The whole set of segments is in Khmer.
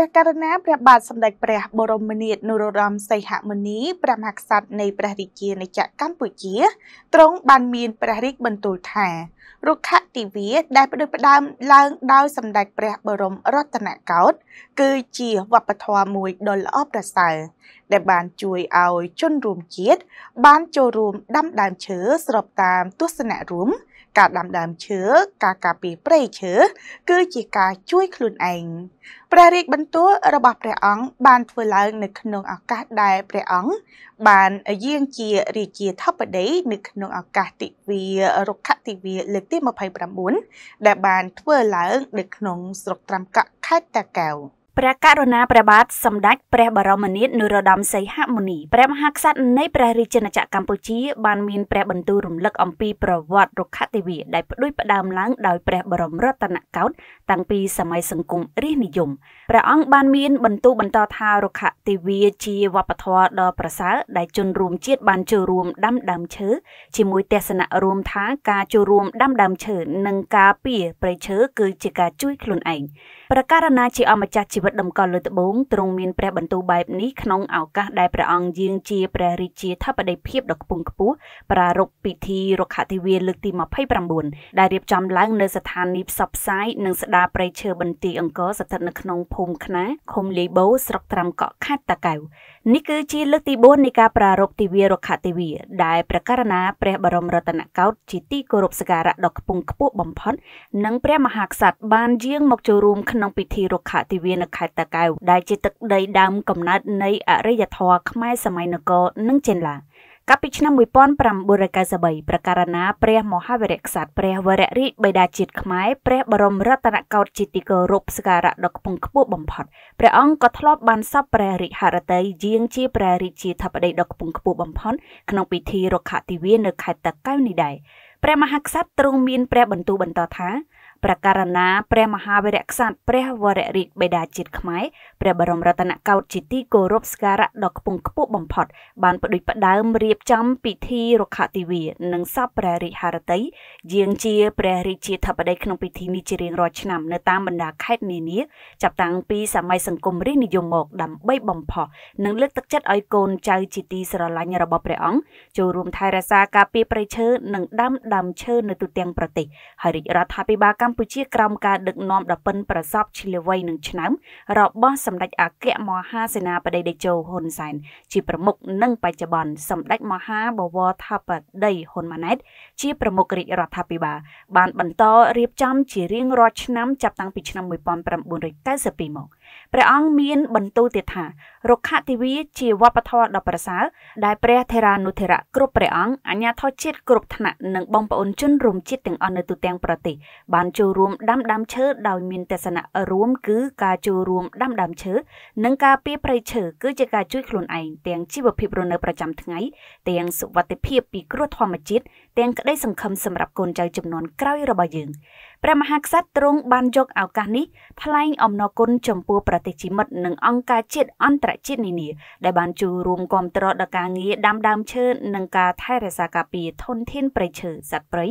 ព្រះករុណាព្រះបាទសម្ដេចព្រះបរមនាថនរោត្តមសីហមុនីព្រះមហាក្សត្រនៃព្រះរាជាណាចក្រកម្ពុជាទ្រង់បានមានព្រះរាជបន្ទូលថារុក្ខទិវាដែលផ្ដួចផ្ដើមឡើងដោយសម្ដេចព្រះបរមរតនកោដ្ឋគឺជាវប្បធម៌មួយដ៏ល្អប្រសើរ ដែលបានជួយឲ្យជនរួមជាតិបានចូលរួមដាំដើមឈើស្របតាមទស្សនៈរួម ការដាំដើមឈើការការពារព្រៃឈើគឺជាការជួយខ្លួនឯងព្រះរាជបន្ទូលរបស់ព្រះអង្គបានធ្វើឡើងនៅក្នុងឱកាសដែលព្រះអង្គបានយាងជារាជាធិបតីនៅក្នុងឱកាសទិវារុក្ខទិវាលើកទី29ដែលបានធ្វើឡើងនៅក្នុងស្រុកត្រាំកក់ខេត្តតាកែវ ព្រះករុណាព្រះបាទសម្ដេចព្រះបរមនាថនរោត្តមសីហមុនីព្រះមហាក្សត្រនៃព្រះរាជាណាចក្រកម្ពុជាបានមានព្រះបន្ទូលរំលឹកអំពីប្រវត្តិរុក្ខទេវីដែលផ្ដួចផ្ដើមឡើងដោយព្រះបរមរតនកោដ្ឋតាំងពីសម័យសង្គមរាស្ត្រនិយមព្រះអង្គបានមានបន្ទូលបន្តថារុក្ខទេវីជាវប្បធម៌ដ៏ប្រសើរដែលជនរួមជាតិបានចូលរួមដាំដើមឈើជាមួយទស្សនៈរួមថាការចូលរួមដាំដើមឈើនិងការពារព្រៃឈើគឺជាការជួយខ្លួនឯងប្រការណាជាអម្ចាស់ជីវិតតម្កល់លើត្បូងទ្រង់មានព្រះបន្ទូលបែបនេះក្នុងឱកាសដែលព្រះអង្គយាងជាព្រះរាជាធិបតីភាពដ៏ខ្ពង់ខ្ពស់ប្រារព្ធពិធីរុក្ខទេវាលើកទី29ដែលរៀបចំឡើងនៅស្ថានីយ៍ផ្សព្វផ្សាយនិងស្ដារព្រៃឈើបន្ទាយអង្គរស្ថិតនៅក្នុងភូមិខ្នាឃុំលីបូស្រុកត្រាំកក់ខេត្តតាកែវនេះគឺជាលើកទី4នៃការប្រារព្ធទិវារុក្ខទេវាដែលព្រះករណាព្រះបរមរតនកោដ្ឋជាទីគោរពសក្ការៈដ៏ខ្ពង់ខ្ពស់បំផុតនិងព្រះមហាក្សត្របានយាងមកចូលរួមក្នុងពិធីរុក្ខទេវានៅខេត្តតាកែវដែលជាទឹកដីដើមកំណើតនៃអរិយធម៌ខ្មែរសម័យនគរនិងចេនឡាកាលពីឆ្នាំ1993ប្រការណាព្រះមហាវីរក្សត្រព្រះវររាជបិតាជាតិខ្មែរព្រះបរមរតនកោដ្ឋជាទីគោរពសក្ការៈដ៏ខ្ពង់ខ្ពស់បំផុតព្រះអង្គក៏ធ្លាប់បានសពព្រះរាជហឫទ័យយាងជាព្រះរាជាធិបតីដ៏ខ្ពង់ខ្ពស់បំផុតក្នុងពិធីរុក្ខទិវានៅខេត្តតាកែវនេះដែរព្រះមហាក្សត្រទ្រង់មានព្រះបន្ទូលបន្តថា ប្រការណាព្រះមហាវីរក្សត្រព្រះវររាជបិតាជាតិខ្មែរព្រះបរមរតនកោដ្ឋជាទីគោរពសក្ការៈដ៏ខ្ពង់ខ្ពស់បំផុត បានផ្ដួចផ្ដើមរៀបចំពិធីរុក្ខទិវា និងសពព្រះរាជហឫទ័យយាងជាព្រះរាជាធិបតីក្នុងពិធីនេះជារៀងរាល់ឆ្នាំនៅតាមបណ្ដាខេត្តនានាចាប់តាំងពីសម័យសង្គមរាស្ត្រនិយមមកដើម្បីបំផុសនិងលើកទឹកចិត្តឲ្យកូនចៅជាទីស្រឡាញ់របស់ព្រះអង្គចូលរួមថែរក្សាការពារព្រៃឈើនិងដាំដើមឈើនៅទូទាំងប្រទេសហើយរាជរដ្ឋាភិបាលកម្កម្ពុជាក្រោមការដឹកនាំដ៏ប៉ិនប្រសប់ឈ្លាសវៃនឹងឆ្នាំរបស់សម្ដេចអគ្គមហាសេនាបតីតេជោហ៊ុនសែនជាប្រមុខនិងបច្ចុប្បន្នសម្ដេចមហាបវរថាបតីហ៊ុនម៉ាណែតជាប្រមុខរាជរដ្ឋាភិបាលបានបន្តរៀបចំជារៀងរាល់ឆ្នាំចាប់តាំងពីឆ្នាំ1992មក ព្រះអង្គមានបន្ទូលទៀតថារុក្ខទិវាជាវប្បធម៌ដ៏ប្រសើរដែលព្រះថេរានុថេរៈគ្រប់ព្រះអង្គអាជ្ញាធរជាតិគ្រប់ថ្នាក់និងបងប្អូនជនរួមជាតិទាំងអស់នៅទូទាំងប្រទេសបានចូលរួមដាំដើមឈើដោយមានទស្សនៈរួមគឺការចូលរួមដាំដើមឈើនិងការពារព្រៃឈើគឺជាការជួយខ្លួនឯងទាំងជីវភាពរស់នៅប្រចាំថ្ងៃទាំងសុវត្ថិភាពពីគ្រោះធម្មជាតិទាំងក្តីសង្ឃឹមសម្រាប់កូនចៅចំនួនក្រោយរបស់យើង ព្រះមហាក្សត្រទ្រង់បានយកឱកាសនេះថ្លែងអំណរគុណចំពោះប្រទេសជាមិត្តនិងអង្គការជាតិអន្តរជាតិនានាដែលបានចូលរួមគាំទ្រដល់ការងារដាំដើមឈើនិងការថែរក្សាការពារធនធានព្រៃឈើសត្វព្រៃ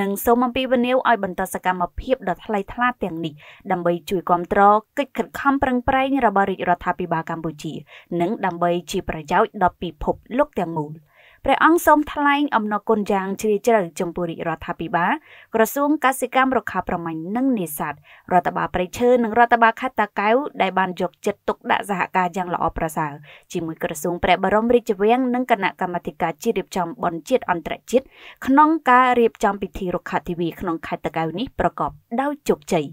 និងសូមអំពាវនាវឲ្យបន្តសកម្មភាពដ៏ថ្លៃថ្លាទាំងនេះដើម្បីជួយគាំទ្រកិច្ចខិតខំប្រឹងប្រែងរបស់រាជរដ្ឋាភិបាលកម្ពុជា និងដើម្បីជាប្រយោជន៍ដល់ពិភពលោកទាំងមូល។ ព្រះអង្គសូមថ្លែងអំណរគុណយ៉ាងជ្រាលជ្រៅចំពោះរាជរដ្ឋាភិបាលក្រសួងកសិកម្មរុក្ខាប្រមាញ់និងនេសាទរដ្ឋបាលព្រៃឈើនិងរដ្ឋបាលខេត្តតាកែវដែលបានយកចិត្តទុកដាក់សហការយ៉ាងល្អប្រសើរជាមួយក្រសួងព្រះបរមរាជវាំងនិងគណៈកម្មាធិការជាតិរៀបចំបុណ្យជាតិអន្តរជាតិក្នុងការរៀបចំពិធីរុក្ខាទិវាក្នុងខេត្តតាកែវនេះប្រកបដោយជោគជ័យ